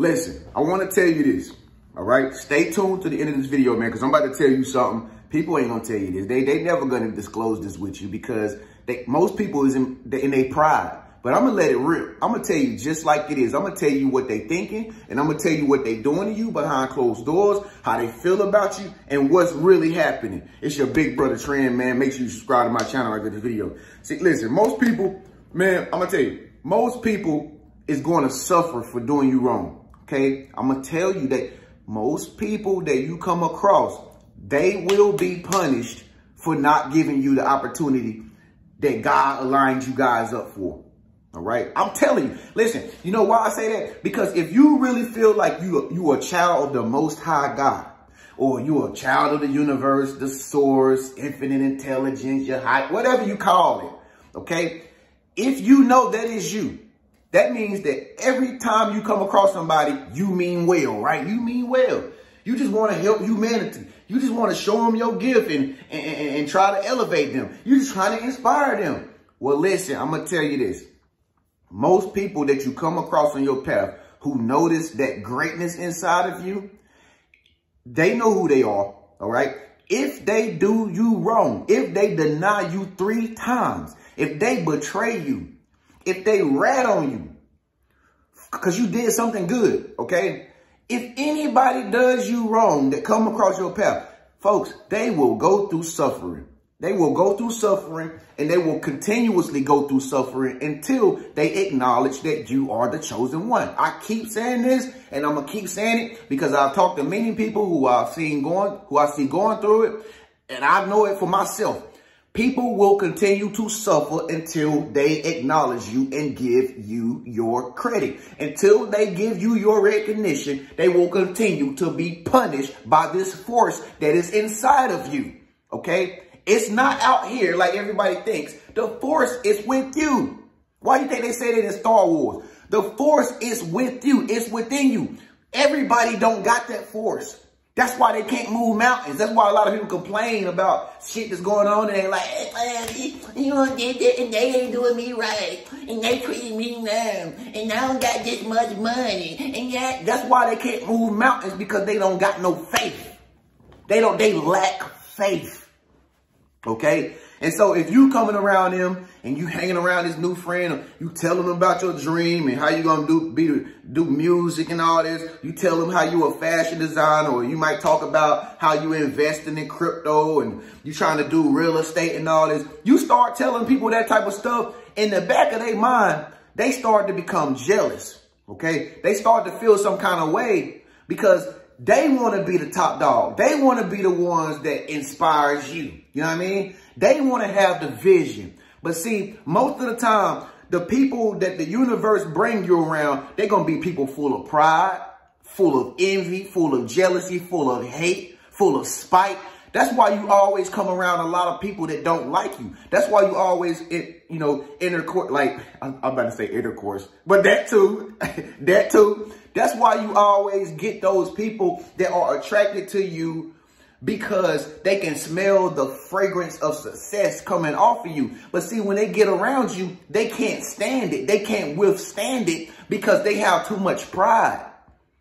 Listen, I want to tell you this. All right. Stay tuned to the end of this video, man, because I'm about to tell you something. People ain't gonna tell you this. They they never gonna disclose this with you because they most people is in in their pride. But I'm gonna let it rip. I'm gonna tell you just like it is. I'm gonna tell you what they thinking, and I'm gonna tell you what they doing to you behind closed doors, how they feel about you, and what's really happening. It's your big brother Trend, man. Make sure you subscribe to my channel after this video. See, listen, most people, man, I'm gonna tell you, most people is going to suffer for doing you wrong. Okay, I'm gonna tell you that most people that you come across, they will be punished for not giving you the opportunity that God aligned you guys up for. All right. I'm telling you, listen, you know why I say that? Because if you really feel like you, you a child of the most high God, or you are a child of the universe, the source, infinite intelligence, your height, whatever you call it. Okay. If you know that is you, that means that every time you come across somebody, you mean well, right? You mean well. You just want to help humanity. You just want to show them your gift and, and, and, try to elevate them. You're just trying to inspire them. Well, listen, I'm going to tell you this. Most people that you come across on your path who notice that greatness inside of you, they know who they are, all right? If they do you wrong, if they deny you three times, if they betray you, if they rat on you, because you did something good, okay? If anybody does you wrong that come across your path, folks, they will go through suffering. They will go through suffering and they will continuously go through suffering until they acknowledge that you are the chosen one. I keep saying this and I'm going to keep saying it because I've talked to many people who I've seen going, who I see going through it. And I know it for myself. People will continue to suffer until they acknowledge you and give you your credit. Until they give you your recognition, they will continue to be punished by this force that is inside of you. Okay? It's not out here like everybody thinks. The force is with you. Why do you think they say that in Star Wars? The force is with you. It's within you. Everybody don't got that force. That's why they can't move mountains. That's why a lot of people complain about shit that's going on and they're like, hey, you know, they, they, and they ain't doing me right. And they treating me now. And I don't got this much money. And that, that's why they can't move mountains because they don't got no faith. They don't, they lack faith. Okay? And so if you coming around them and you hanging around this new friend, you telling them about your dream and how you gonna do be do music and all this, you tell them how you a fashion designer, or you might talk about how you investing in crypto and you trying to do real estate and all this. You start telling people that type of stuff, in the back of their mind, they start to become jealous. Okay? They start to feel some kind of way because they want to be the top dog. They want to be the ones that inspires you. You know what I mean? They want to have the vision. But see, most of the time, the people that the universe bring you around, they're going to be people full of pride, full of envy, full of jealousy, full of hate, full of spite. That's why you always come around a lot of people that don't like you. That's why you always, you know, intercourse, like, I'm, I'm about to say intercourse, but that too, that too. That's why you always get those people that are attracted to you because they can smell the fragrance of success coming off of you. But see, when they get around you, they can't stand it. They can't withstand it because they have too much pride.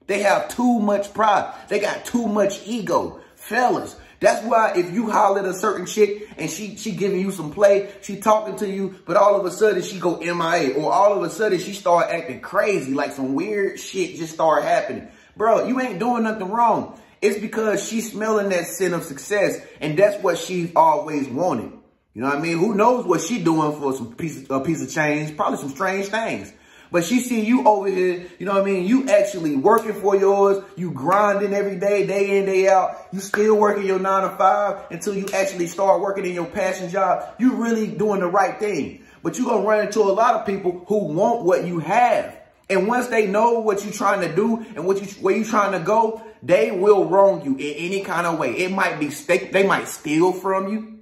They have too much pride. They got too much ego. Fellas, that's why if you holler at a certain chick and she she giving you some play, she talking to you, but all of a sudden she go MIA or all of a sudden she start acting crazy, like some weird shit just start happening. Bro, you ain't doing nothing wrong. It's because she's smelling that scent of success and that's what she's always wanted. You know what I mean? Who knows what she doing for some piece, a piece of change? Probably some strange things. But she see you over here, you know what I mean? You actually working for yours. You grinding every day, day in, day out. You still working your nine to five until you actually start working in your passion job. You really doing the right thing. But you're going to run into a lot of people who want what you have. And once they know what you're trying to do and what you where you're trying to go, they will wrong you in any kind of way. It might be they, they might steal from you.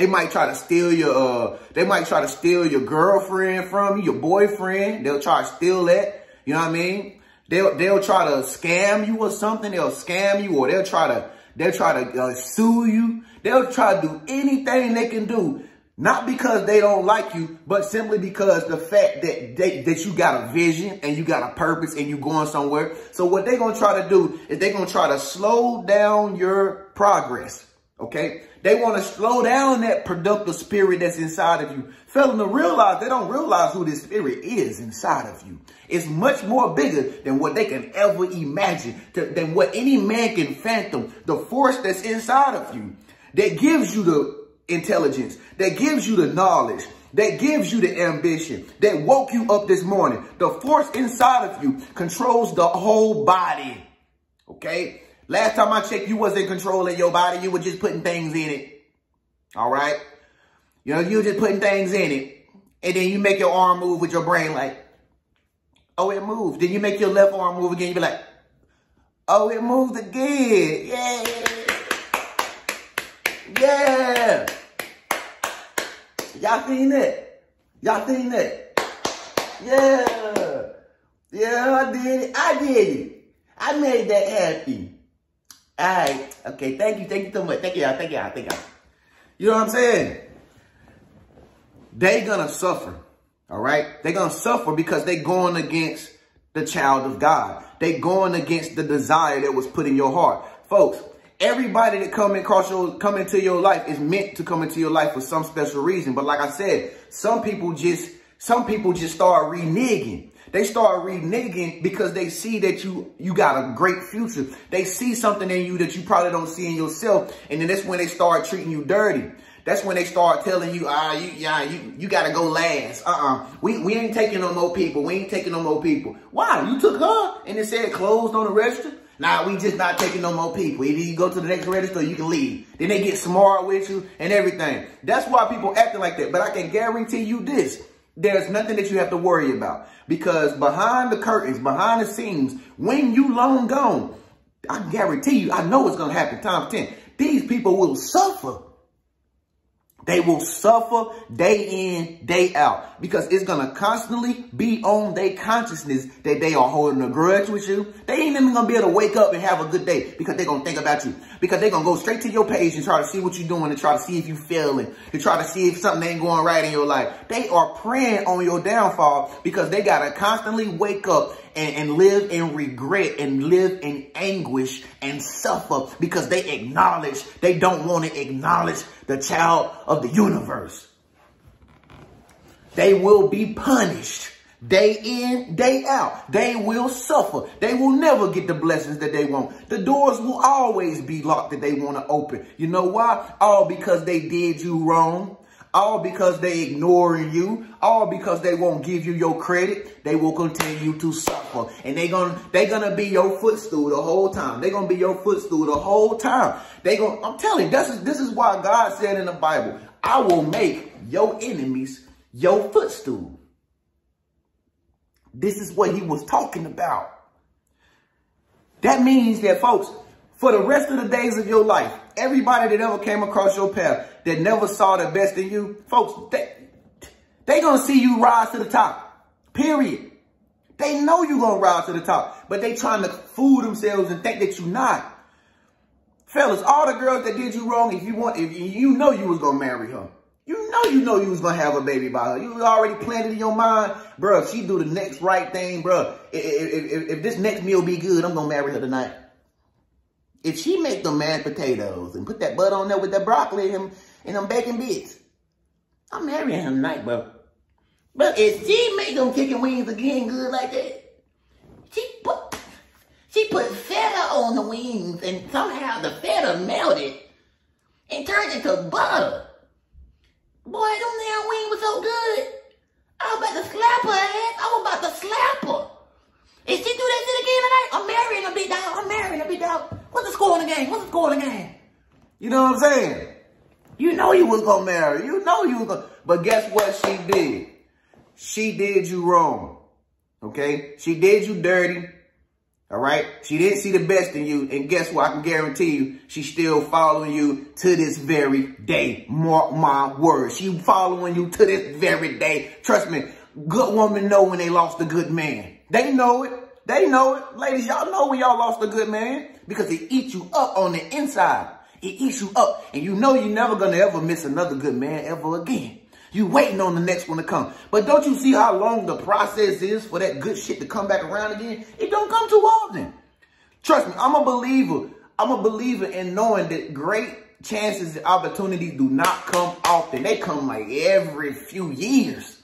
They might try to steal your, uh, they might try to steal your girlfriend from you, your boyfriend. They'll try to steal that. You know what I mean? They'll, they'll try to scam you or something. They'll scam you or they'll try to, they'll try to uh, sue you. They'll try to do anything they can do Not because they don't like you, but simply because the fact that they, that you got a vision and you got a purpose and you going somewhere. So what they're going to try to do is they're going to try to slow down your progress. Okay. They want to slow down that productive spirit that's inside of you. Failing to realize, they don't realize who this spirit is inside of you. It's much more bigger than what they can ever imagine, to, than what any man can fathom. The force that's inside of you that gives you the intelligence, that gives you the knowledge, that gives you the ambition, that woke you up this morning. The force inside of you controls the whole body. Okay? Last time I checked, you wasn't controlling your body. You were just putting things in it. All right? You know, you were just putting things in it. And then you make your arm move with your brain like, oh, it moved. Then you make your left arm move again. You be like, oh, it moved again. Yeah. Yeah. Y'all seen that? Y'all seen that? Yeah. Yeah, I did it. I did it. I made that happen. All right. Okay. Thank you. Thank you so much. Thank y'all. Thank you. Thank you. You know what I'm saying? They gonna suffer. All right. They gonna suffer because they going against the child of God. They going against the desire that was put in your heart. Folks, everybody that come across your come into your life is meant to come into your life for some special reason. But like I said, some people just some people just start reneging. They start reneging because they see that you you got a great future. They see something in you that you probably don't see in yourself. And then that's when they start treating you dirty. That's when they start telling you, ah, you, yeah, you, you gotta go last. Uh-uh. We, we ain't taking no more people. We ain't taking no more people. Why? You took her and it said closed on the register? Nah, we just not taking no more people. Either you go to the next register you can leave. Then they get smart with you and everything. That's why people acting like that. But I can guarantee you this. There's nothing that you have to worry about. Because behind the curtains, behind the scenes, when you long gone, I guarantee you, I know it's going to happen times 10. These people will suffer they will suffer day in, day out because it's going to constantly be on their consciousness that they are holding a grudge with you. They ain't even going to be able to wake up and have a good day because they're going to think about you. Because they're going to go straight to your page and try to see what you're doing and try to see if you're failing, to try to see if something ain't going right in your life. They are preying on your downfall because they got to constantly wake up and, and live in regret and live in anguish and suffer because they acknowledge, they don't want to acknowledge the child of the universe. They will be punished day in, day out. They will suffer. They will never get the blessings that they want. The doors will always be locked that they want to open. You know why? All because they did you wrong. All because they ignoring you. All because they won't give you your credit. They will continue to suffer. And they gonna they gonna be your footstool the whole time. They gonna be your footstool the whole time. They gonna I'm telling you, this is this is why God said in the Bible, I will make your enemies your footstool. This is what he was talking about. That means that folks, for the rest of the days of your life, everybody that ever came across your path that never saw the best in you, folks, they, they gonna see you rise to the top, period. They know you gonna rise to the top, but they trying to fool themselves and think that you're not. Fellas, all the girls that did you wrong, if you want, if you know you was gonna marry her, you know you know you was gonna have a baby by her. You already planted in your mind, bro. If she do the next right thing, bro. If, if, if, if this next meal be good, I'm gonna marry her tonight. If she make the mashed potatoes and put that butter on there with that broccoli and, and I'm bacon bits, I'm marrying him tonight, bro. But if she make them chicken wings again good like that, she put she put feta on the wings and somehow the feta melted and turned into butter. Boy, them damn wings was so good. I was about to slap her ass. I was about to slap her. If she do that shit again tonight, I'm marrying a big dog. I'm marrying a big dog. What's the score in the game? What's the score in the game? You know what I'm saying? You know you was gonna marry. You know you was gonna. But guess what she did? She did you wrong. Okay? She did you dirty. All right? She didn't see the best in you. And guess what? I can guarantee you, she's still following you to this very day. Mark my words. She following you to this very day. Trust me, good woman know when they lost a good man. They know it. They know it. Ladies, y'all know when y'all lost a good man because it eats you up on the inside. It eats you up. And you know you're never going to ever miss another good man ever again. You waiting on the next one to come. But don't you see how long the process is for that good shit to come back around again? It don't come too often. Trust me, I'm a believer. I'm a believer in knowing that great chances and opportunities do not come often. They come like every few years.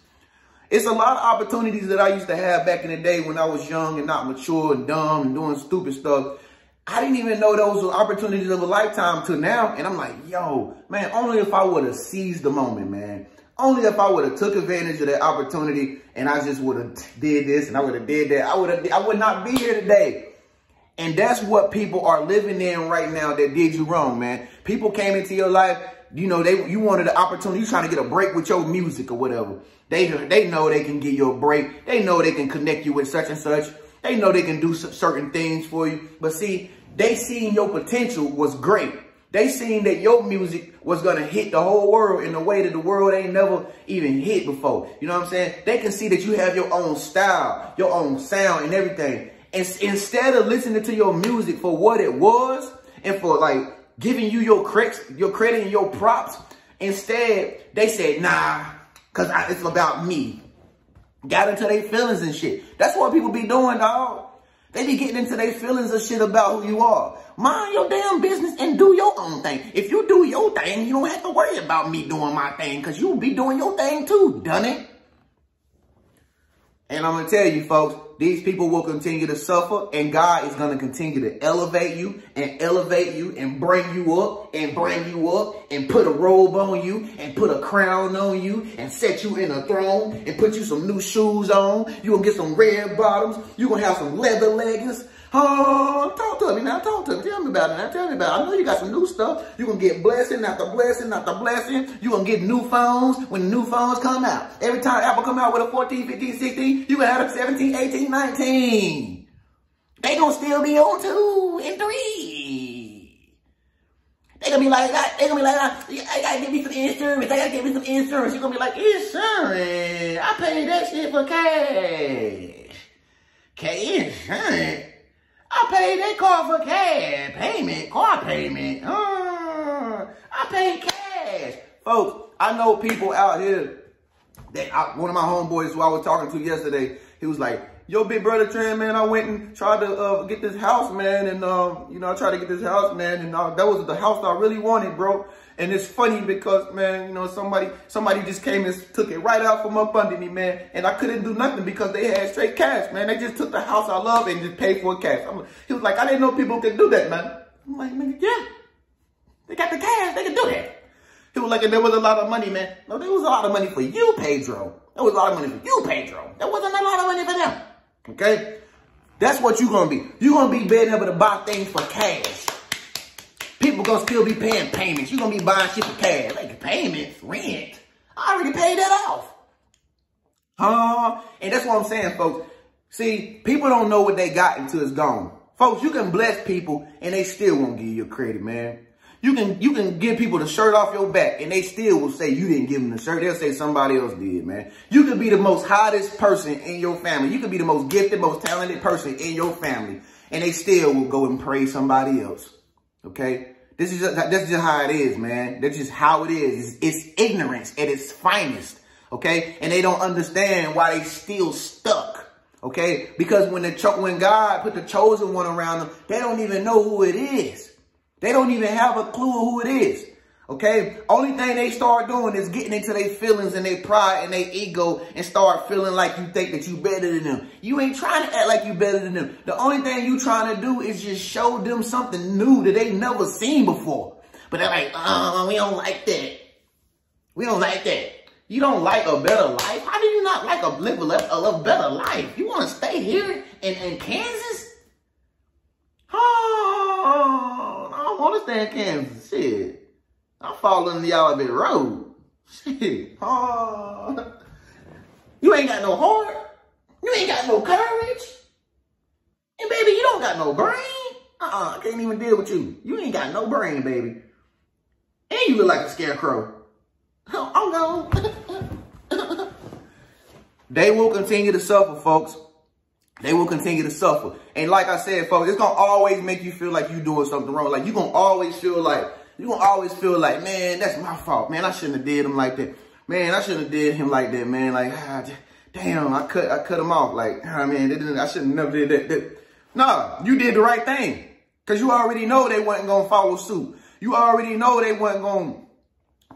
It's a lot of opportunities that I used to have back in the day when I was young and not mature and dumb and doing stupid stuff. I didn't even know those were opportunities of a lifetime to now. And I'm like, yo, man, only if I would have seized the moment, man. Only if I would have took advantage of that opportunity and I just would have did this and I would have did that. I would have, I would not be here today. And that's what people are living in right now that did you wrong, man. People came into your life, you know, they you wanted an opportunity, you trying to get a break with your music or whatever. They they know they can get you a break. They know they can connect you with such and such. They know they can do certain things for you. But see, they seen your potential was great. They seen that your music was going to hit the whole world in a way that the world ain't never even hit before. You know what I'm saying? They can see that you have your own style, your own sound and everything. And instead of listening to your music for what it was and for like giving you your credit, your credit and your props, instead they said, nah, cause it's about me. Got into their feelings and shit. That's what people be doing, dog. They be getting into their feelings of shit about who you are. Mind your damn business and do your own thing. If you do your thing, you don't have to worry about me doing my thing because you'll be doing your thing too, done it? And I'm going to tell you, folks, these people will continue to suffer and God is going to continue to elevate you and elevate you and bring you up and bring you up and put a robe on you and put a crown on you and set you in a throne and put you some new shoes on. You're going to get some red bottoms. You're going to have some leather leggings. Oh, talk to me now. Talk to me. Tell me about it now. Tell me about it. I know you got some new stuff. You're going to get blessing after blessing after blessing. You're going to get new phones when new phones come out. Every time Apple come out with a 14, 15, 16, you're going to have a 17, 18, 19. They going to still be on two and three. They gonna be like, they gonna be like, I gotta give me some insurance. I gotta give me some insurance. You're gonna be like, insurance. I paid that shit for cash. Cash insurance. I paid that car for cash payment, car payment. Uh, I paid cash. Folks, I know people out here that I, one of my homeboys who I was talking to yesterday, he was like, yo, big brother Trend, man, I went and tried to uh, get this house, man. And, um, you know, I tried to get this house, man. And uh, that was the house I really wanted, bro. And it's funny because, man, you know, somebody somebody just came and took it right out from up under me, man. And I couldn't do nothing because they had straight cash, man. They just took the house I love and just paid for cash. I'm, he was like, I didn't know people could do that, man. I'm like, yeah. They got the cash. They can do that. He was like, and there was a lot of money, man. No, there was a lot of money for you, Pedro. There was a lot of money for you, Pedro. There wasn't a lot of money for them. Okay? That's what you're going to be. You're going to be being able to buy things for cash. People gonna still be paying payments. You gonna be buying shit for cash. Like payments, rent. I already paid that off. Huh? And that's what I'm saying, folks. See, people don't know what they got until it's gone. Folks, you can bless people and they still won't give you credit, man. You can you can give people the shirt off your back and they still will say you didn't give them the shirt. They'll say somebody else did, man. You could be the most hottest person in your family. You could be the most gifted, most talented person in your family. And they still will go and praise somebody else. Okay? This is just, that's just how it is, man. That's just how it is. It's, it's ignorance at its finest. Okay. And they don't understand why they still stuck. Okay. Because when the when God put the chosen one around them, they don't even know who it is. They don't even have a clue who it is. Okay? Only thing they start doing is getting into their feelings and their pride and their ego and start feeling like you think that you better than them. You ain't trying to act like you better than them. The only thing you trying to do is just show them something new that they never seen before. But they're like, uh, we don't like that. We don't like that. You don't like a better life? How do you not like a live a, a, a better life? You want to stay here in, in Kansas? Oh, I don't want to stay in Kansas. Shit. I'm falling the y'all road. Shit. You ain't got no heart. You ain't got no courage. And baby, you don't got no brain. Uh-uh, I can't even deal with you. You ain't got no brain, baby. And you look like a scarecrow. Oh, no. they will continue to suffer, folks. They will continue to suffer. And like I said, folks, it's going to always make you feel like you're doing something wrong. Like you're going to always feel like you gonna always feel like, man, that's my fault. Man, I shouldn't have did him like that. Man, I shouldn't have did him like that, man. Like, ah, damn, I cut I cut him off. Like, ah, man, I shouldn't have never did that. that. No, you did the right thing. Cause you already know they wasn't gonna follow suit. You already know they wasn't gonna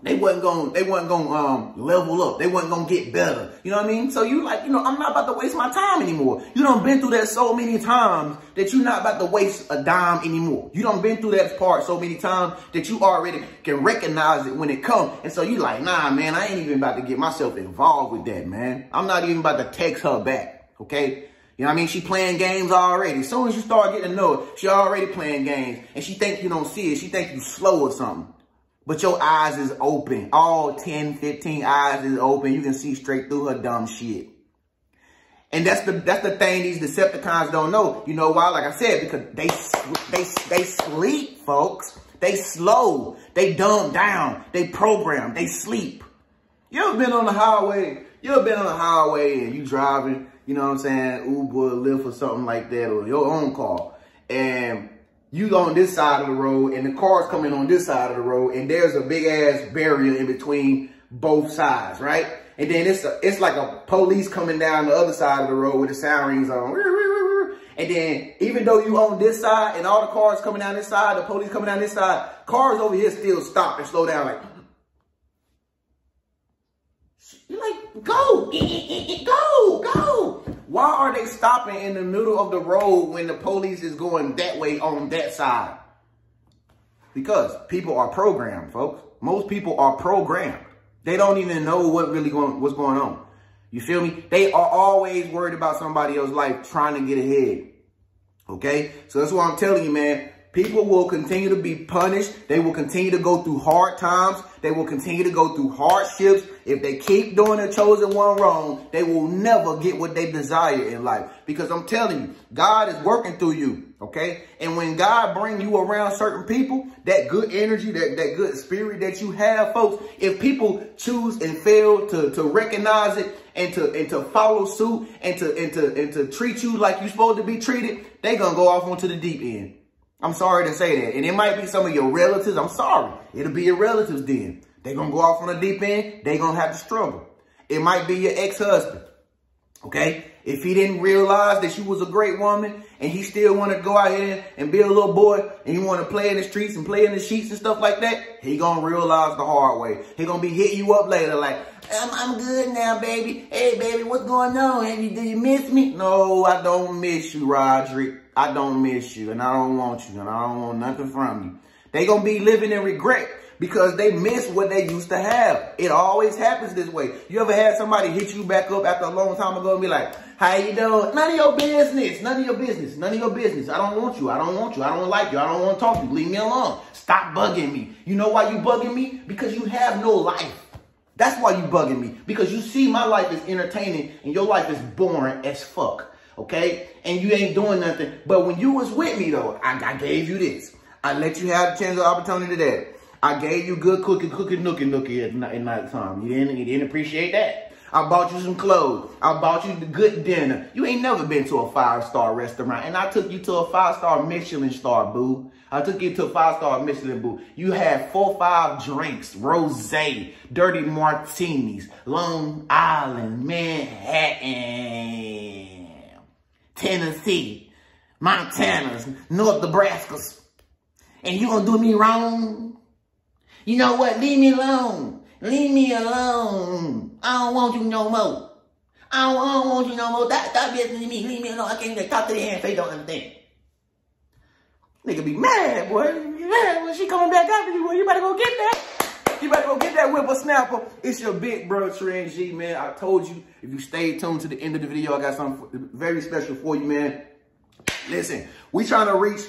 they wasn't going they wasn't going um level up. They wasn't to get better. You know what I mean? So you like, you know, I'm not about to waste my time anymore. You done been through that so many times that you're not about to waste a dime anymore. You done been through that part so many times that you already can recognize it when it comes. And so you like, nah, man, I ain't even about to get myself involved with that, man. I'm not even about to text her back. Okay. You know what I mean? She playing games already. As soon as you start getting to know her, she already playing games. And she think you don't see it. She think you slow or something. But your eyes is open. All 10, 15 eyes is open. You can see straight through her dumb shit. And that's the that's the thing these Decepticons don't know. You know why? Like I said, because they they they sleep, folks. They slow. They dumb down. They program. They sleep. You ever been on the highway? You ever been on the highway and you driving, you know what I'm saying, Uber, Lyft or something like that, or your own car, and you on this side of the road and the car's coming on this side of the road and there's a big ass barrier in between both sides, right? And then it's a, it's like a police coming down the other side of the road with the sirens on. And then even though you on this side and all the cars coming down this side, the police coming down this side, cars over here still stop and slow down like, you're like, go, go, go. Why are they stopping in the middle of the road when the police is going that way on that side? Because people are programmed, folks. Most people are programmed. They don't even know what really going, what's going on. You feel me? They are always worried about somebody else's life trying to get ahead. Okay? So that's what I'm telling you, man. People will continue to be punished. They will continue to go through hard times. They will continue to go through hardships. If they keep doing the chosen one wrong, they will never get what they desire in life. Because I'm telling you, God is working through you, okay? And when God bring you around certain people, that good energy, that, that good spirit that you have, folks, if people choose and fail to, to recognize it and to and to follow suit and to and to and to treat you like you're supposed to be treated, they gonna go off onto the deep end. I'm sorry to say that. And it might be some of your relatives. I'm sorry. It'll be your relatives then. They're going to go off on the deep end. They're going to have to struggle. It might be your ex-husband. Okay? If he didn't realize that she was a great woman and he still want to go out here and be a little boy and he want to play in the streets and play in the sheets and stuff like that, he going to realize the hard way. He going to be hitting you up later like, I'm, I'm good now, baby. Hey, baby, what's going on? You, do you miss me? No, I don't miss you, Roderick. I don't miss you and I don't want you and I don't want nothing from you. They gonna be living in regret because they miss what they used to have. It always happens this way. You ever had somebody hit you back up after a long time ago and be like, how you doing? None of your business. None of your business. None of your business. I don't want you. I don't want you. I don't like you. I don't want to talk to you. Leave me alone. Stop bugging me. You know why you bugging me? Because you have no life. That's why you bugging me. Because you see my life is entertaining and your life is boring as fuck okay? And you ain't doing nothing. But when you was with me, though, I, I gave you this. I let you have a chance of opportunity to that. I gave you good cooking, cooking, nookie, nookie at, night, at night time. You didn't, you didn't appreciate that. I bought you some clothes. I bought you the good dinner. You ain't never been to a five-star restaurant. And I took you to a five-star Michelin star, boo. I took you to a five-star Michelin, boo. You had four, five drinks, rosé, dirty martinis, Long Island, Manhattan. Tennessee, Montana's, North Nebraska's, and you gonna do me wrong? You know what? Leave me alone. Leave me alone. I don't want you no more. I don't, I don't want you no more. Stop, stop listening to me. Leave me alone. I can't even talk to the hand face. Don't understand. Nigga be mad, boy. Yeah, when she coming back after you, boy, you better go get that. You better go get that whippersnapper. It's your big bro, Trend G, man. I told you, if you stay tuned to the end of the video, I got something very special for you, man. Listen, we trying to reach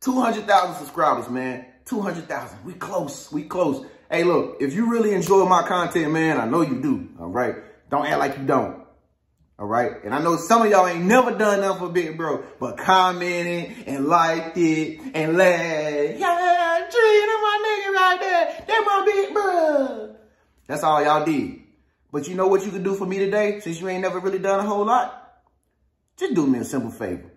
200,000 subscribers, man. 200,000. We close. We close. Hey, look, if you really enjoy my content, man, I know you do, all right? Don't act like you don't. All right. And I know some of y'all ain't never done nothing for Big Bro, but commented and liked it and laughed. Yeah, that's my nigga right there. That's my Big. That's all y'all did. But you know what you can do for me today, since you ain't never really done a whole lot? Just do me a simple favor.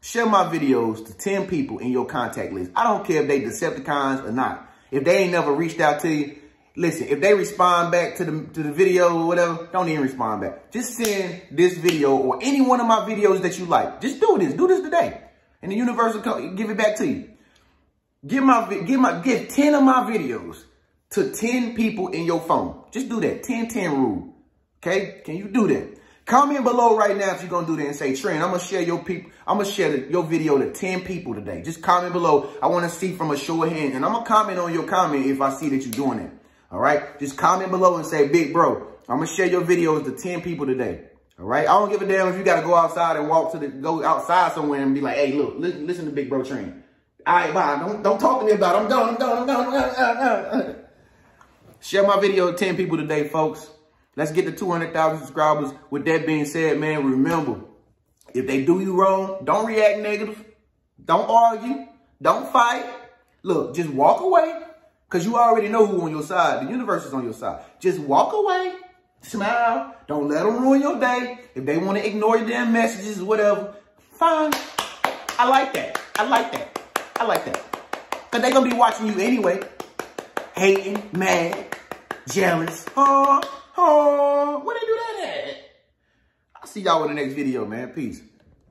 Share my videos to 10 people in your contact list. I don't care if they Decepticons or not. If they ain't never reached out to you, listen, if they respond back to the, to the video or whatever, don't even respond back. Just send this video or any one of my videos that you like. Just do this. Do this today. And the universe will come, give it back to you. Give my, give my, give 10 of my videos to 10 people in your phone. Just do that. 10-10 rule. Okay? Can you do that? Comment below right now if you're going to do that and say, Trent, I'm going to share your people. I'm going to share the, your video to 10 people today. Just comment below. I want to see from a of hands. And I'm going to comment on your comment if I see that you're doing it. All right? Just comment below and say, big bro, I'm going to share your videos to 10 people today. All right? I don't give a damn if you got to go outside and walk to the, go outside somewhere and be like, hey, look, listen, listen to Big Bro Trent. All right, bye. Don't, don't talk to me about it. I'm done. I'm done. I'm done. I'm done. Share my video to 10 people today, folks. Let's get to 200,000 subscribers. With that being said, man, remember, if they do you wrong, don't react negative. Don't argue. Don't fight. Look, just walk away. Because you already know who on your side. The universe is on your side. Just walk away. Smile. Don't let them ruin your day. If they want to ignore your damn messages, whatever, fine. I like that. I like that. I like that. Because they're going to be watching you anyway. Hating, mad, jealous. Oh, Oh, where they do that at? I'll see y'all in the next video, man. Peace.